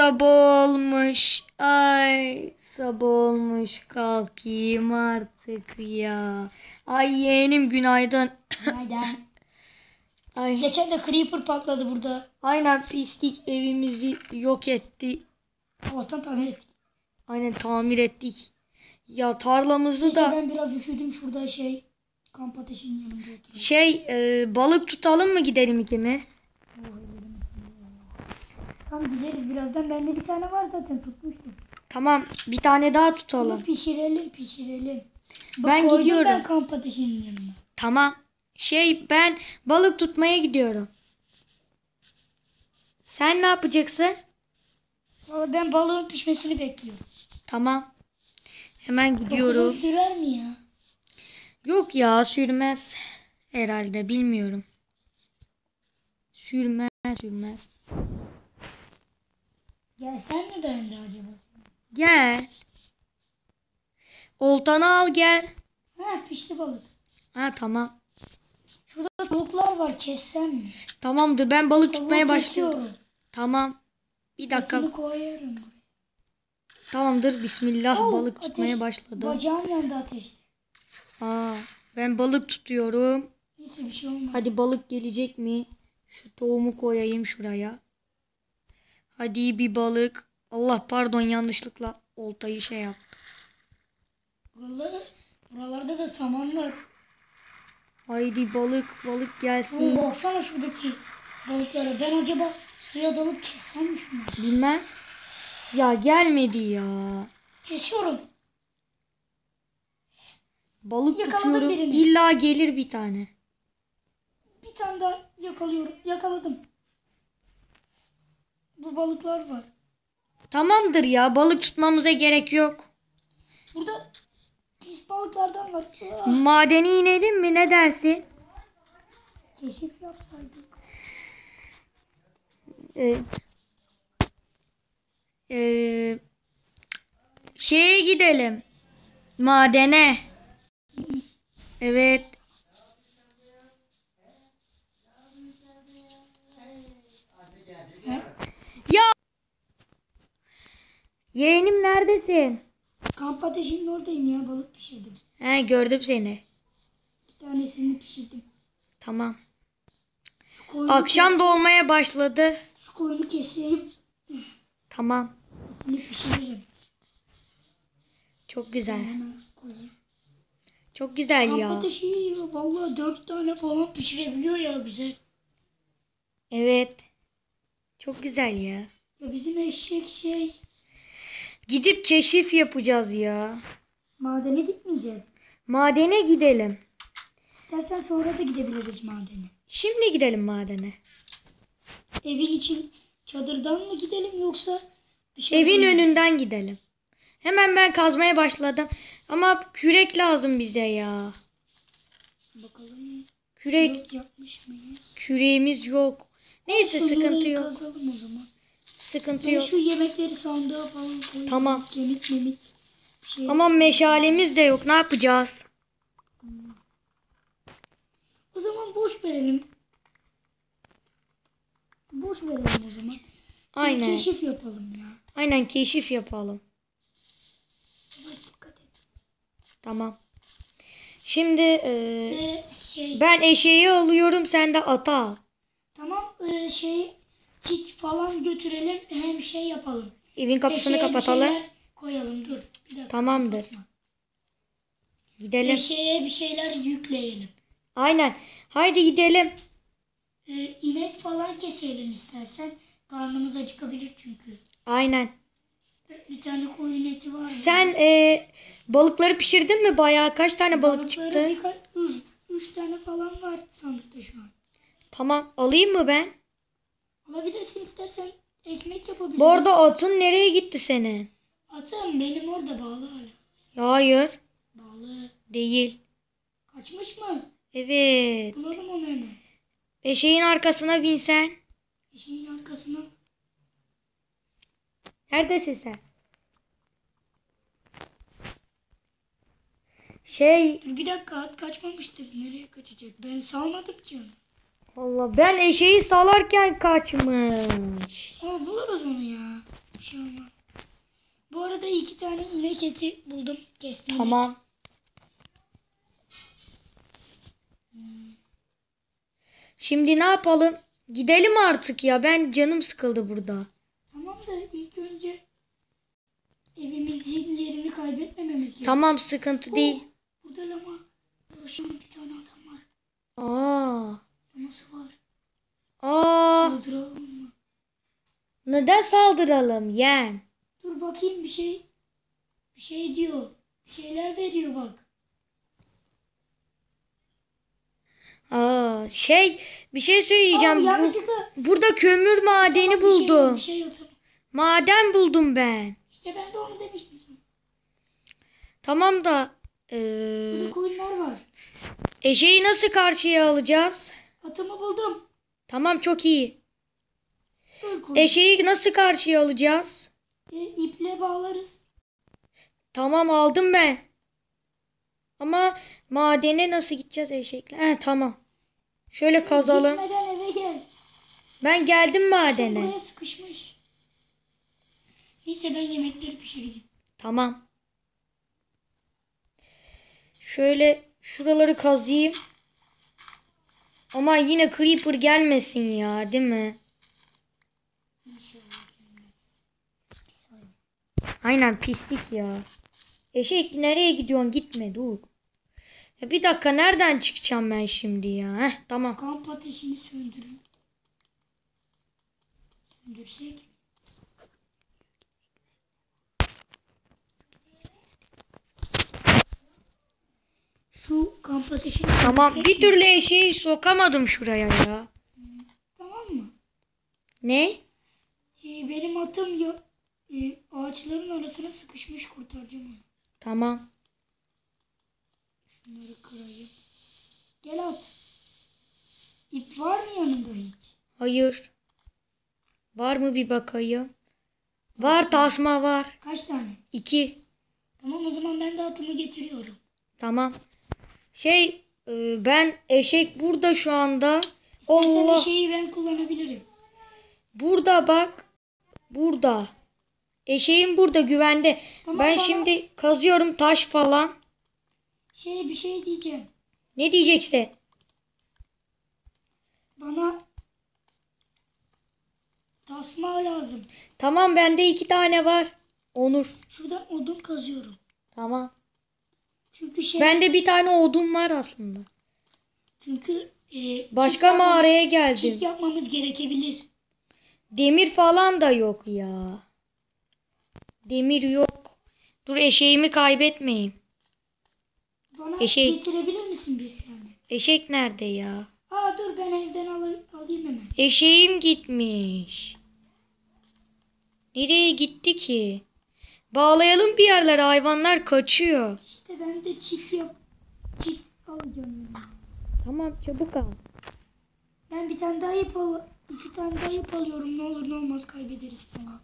sabah olmuş. Ay sabah olmuş. Kalkayım artık ya. Ay yeğenim günaydın. Nereden? Ay Geçen de creeper patladı burada. aynen pislik evimizi yok etti. Allah'tan tamir ettik. Aynen tamir ettik. Ya tarlamızı Neyse da ben biraz üşüdüm şurada şey. Kamp ateşinin yanında oturuyorum. şey e, balık tutalım mı gidelim ikimiz? Tamam gideriz birazdan. Bende bir tane var zaten tutmuştum. Tamam bir tane daha Bunu tutalım. pişirelim pişirelim. Bak, Ben gidiyorum. Ben kamp ateşinin yanına. Tamam. Şey ben balık tutmaya gidiyorum. Sen ne yapacaksın? Ben balığın pişmesini bekliyorum. Tamam. Hemen Çok gidiyorum. uzun sürer mi ya? Yok ya sürmez. Herhalde bilmiyorum. Sürmez sürmez. Gelsen mi bende acaba? Gel. Oltanı al gel. Ha pişti balık. Ha tamam. Şurada tavuklar var kessem mi? Tamamdır ben balık Tavuğu tutmaya başlıyorum. Tamam. Bir dakika. Etini koyarım buraya. Tamamdır bismillah Oo, balık tutmaya ateş. başladım. Bacağım yandı ateşte. Aa, ben balık tutuyorum. Neyse bir şey olmaz. Hadi balık gelecek mi? Şu tohumu koyayım şuraya. Hadi bir balık. Allah pardon yanlışlıkla oltayı şey yaptım. Buralarda, buralarda da saman var. Haydi balık balık Oo, gelsin. baksana şuradaki balıklara. Ben acaba suya dalıp kessem mi? Bilmem. Ya gelmedi ya. Kesiyorum. Balık Yakaladım tutuyorum. birini. İlla gelir bir tane. Bir tane daha yakalıyorum. Yakaladım. Bu balıklar var. Tamamdır ya balık tutmamıza gerek yok. Burada pis balıklardan var. Ah, Madeni inelim mi ne dersin? keşif yapsaydık. Ee, ee, şeye gidelim. Madene. Evet. Ya. Yeğenim neredesin? Kamp ateşinin oradayım ya. Balık pişirdim. He gördüm seni. Bir tanesini pişirdim. Tamam. Şu koyunu Akşam kes- da olmaya başladı. Şu koyunu keseyim. Tamam. Bunu pişiririm. Çok güzel. Hemen koyayım. Çok güzel Kamp ya. ateşi ya. Vallahi dört tane falan pişirebiliyor ya bize. Evet. Çok güzel ya. Ya bizim eşek şey. Gidip keşif yapacağız ya. Madene gitmeyeceğiz. Madene gidelim. İstersen sonra da gidebiliriz madene. Şimdi gidelim madene. Evin için çadırdan mı gidelim yoksa dışarı Evin mı? önünden gidelim. Hemen ben kazmaya başladım. Ama kürek lazım bize ya. Bakalım. Kürek, Yok yapmış mıyız? küreğimiz yok. Neyse Şunu sıkıntı yok. Kazalım o zaman. Sıkıntı Ben yok. şu yemekleri sandığa falan koyayım. Tamam. Kemik memik. Bir şey. Ama meşalemiz de yok. Ne yapacağız? O zaman boş verelim. Boş verelim o zaman. Bir Aynen. keşif yapalım ya. Aynen keşif yapalım. Tamam. Şimdi e, şey ben eşeği alıyorum sen de ata al. tamam e, şey kit falan götürelim hem şey yapalım. Evin kapısını Eşeğe bir kapatalım. şeyler Koyalım dur. Bir dakika. Tamamdır. kapatma. Gidelim. Eşeğe bir şeyler yükleyelim. Aynen. Haydi gidelim. E, inek falan keselim istersen. Karnımız acıkabilir çünkü. Aynen. Bir tane koyun eti var. Sen e, balıkları pişirdin mi bayağı? Kaç tane balık Balıkları çıktı? birkaç, üç, üç tane falan var sandıkta şu an. Tamam. Alayım mı ben? Alabilirsin istersen ekmek yapabiliriz. Bu arada atın nereye gitti senin? Atım benim orada bağlı hala. Hayır. Bağlı. Değil. Kaçmış mı? Evet. Bulalım onu hemen. Eşeğin arkasına binsen. Eşeğin arkasına. Neredesin sen? Şey Dur bir dakika at kaçmamıştır. Nereye kaçacak? Ben salmadım ki onu. Allah ben eşeği salarken kaçmış. Ama buluruz onu ya. Bir şey olmaz. Bu arada iki tane inek eti buldum. Kestim. Tamam. Şimdi ne yapalım? Gidelim artık ya. Ben canım sıkıldı burada. Tamam da ilk önce evimizin yerini kaybetmememiz gerekiyor. Tamam sıkıntı değil. Burada lama. Dolaşan bir tane adam var. Aa. Laması var. Aa. Saldıralım mı? Neden saldıralım yeğen? Dur bakayım bir şey. Bir şey diyor. Bir şeyler veriyor bak. Aa, şey bir şey Aa, söyleyeceğim. Bu- yanlışlıkla. burada kömür madeni Tamam, bir şey yok, buldum. Bir şey yok. tamam. Maden buldum ben. İşte ben de onu demiştim sana. Tamam da Burada eee koyunlar var. eşeği nasıl karşıya alacağız? Atımı buldum. Tamam çok iyi. Koyun. Eşeği nasıl karşıya alacağız? E, iple bağlarız. Tamam aldım ben. Ama madene nasıl gideceğiz eşekle? He tamam. Şöyle kazalım. Gitmeden eve gel. Ben geldim madene. Buraya sıkışmış. Neyse ben yemekleri pişireyim. Tamam. Şöyle şuraları kazıyım. Ama yine creeper gelmesin ya, değil mi? Aynen pislik ya. Eşek nereye gidiyorsun? Gitme dur. Ya bir dakika nereden çıkacağım ben şimdi ya? Heh tamam. Kamp ateşini söndürün. Söndürsek? Şu kamp ateşini Tamam söndürsek bir mi? türlü eşeği sokamadım şuraya ya. Tamam mı? Ne? Ee, benim atım ya e, ağaçların arasına sıkışmış kurtaracağım onu. Tamam. Şunları kırayım. Gel at. İp var mı yanında hiç? Hayır. Var mı bir bakayım? Var tasma var. Kaç tane? İki. Tamam o zaman ben de atımı getiriyorum. Tamam. Şey e, ben eşek burada şu anda. İstersen Allah. şeyi ben kullanabilirim. Burada bak. Burada. Eşeğim burada güvende. Tamam, ben bana- şimdi kazıyorum taş falan. Şey bir şey diyeceğim. Ne diyeceksin? Bana tasma lazım. Tamam bende iki tane var. Onur. Şuradan odun kazıyorum. Tamam. Çünkü şey Bende bir tane odun var aslında. çünkü e, Başka yapmam- mağaraya geldim. çift yapmamız gerekebilir. Demir falan da yok ya. Demir yok. Dur eşeğimi kaybetmeyeyim. Bana Eşek. getirebilir misin bir tane? Eşek nerede ya? Aa dur ben evden al- alayım hemen. Eşeğim gitmiş. Nereye gitti ki? Bağlayalım bir yerlere hayvanlar kaçıyor. İşte ben de çift yap çift alacağım. yani. Tamam çabuk al. Ben bir tane daha ip al iki tane daha ip alıyorum. Ne olur ne olmaz kaybederiz falan.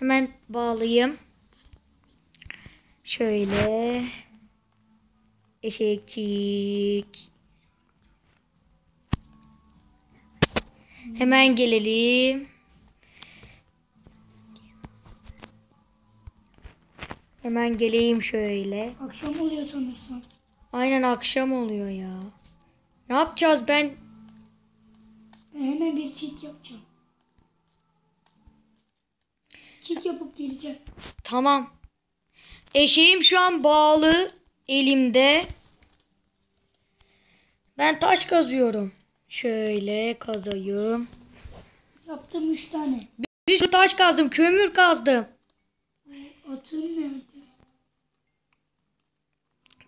Hemen bağlayayım. Şöyle. Eşekçik. Hemen gelelim. Hemen geleyim şöyle. Akşam oluyor sanırsam. Aynen akşam oluyor ya. Ne yapacağız ben? Ben hemen bir çift yapacağım. Çift yapıp geleceğim. Tamam. Eşeğim şu an bağlı elimde. Ben taş kazıyorum. Şöyle kazayım. Yaptım üç tane. Bir sürü taş kazdım. Kömür kazdım. Atın nerede?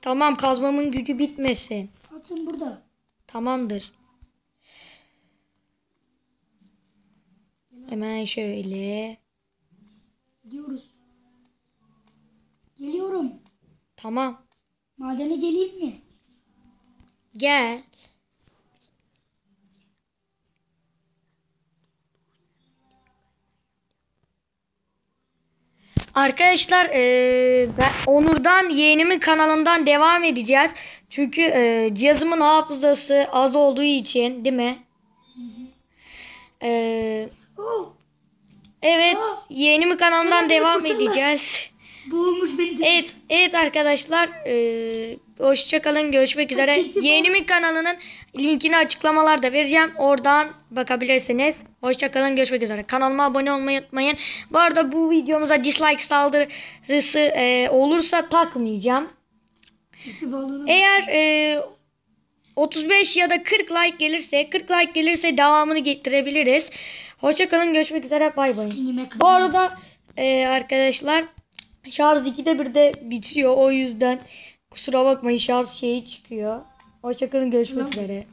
Tamam kazmamın gücü bitmesin. Atın burada. Tamamdır. Hemen şöyle. Gidiyoruz. Geliyorum. Tamam. Madene geleyim mi? Gel. Arkadaşlar eee, ben Onur'dan yeğenimin kanalından devam edeceğiz. Çünkü e, cihazımın hafızası az olduğu için değil mi? E, Oh, evet Aa. yeni mi kanalından Hemen devam edeceğiz. boğulmuş beni. Evet, evet arkadaşlar. E, hoşça kalın. Görüşmek üzere. Yeni kanalının linkini açıklamalarda vereceğim. Oradan bakabilirsiniz. Hoşça kalın. Görüşmek üzere. Kanalıma abone olmayı unutmayın. Bu arada bu videomuza dislike saldırısı e, olursa takmayacağım. Eğer e, 35 ya da 40 like gelirse 40 like gelirse devamını getirebiliriz. Hoşça kalın. Görüşmek üzere. Bay bay. Bu arada e, arkadaşlar şarj 2'de bir de bitiyor. O yüzden kusura bakmayın şarj şeyi çıkıyor. Hoşçakalın görüşmek üzere.